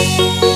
you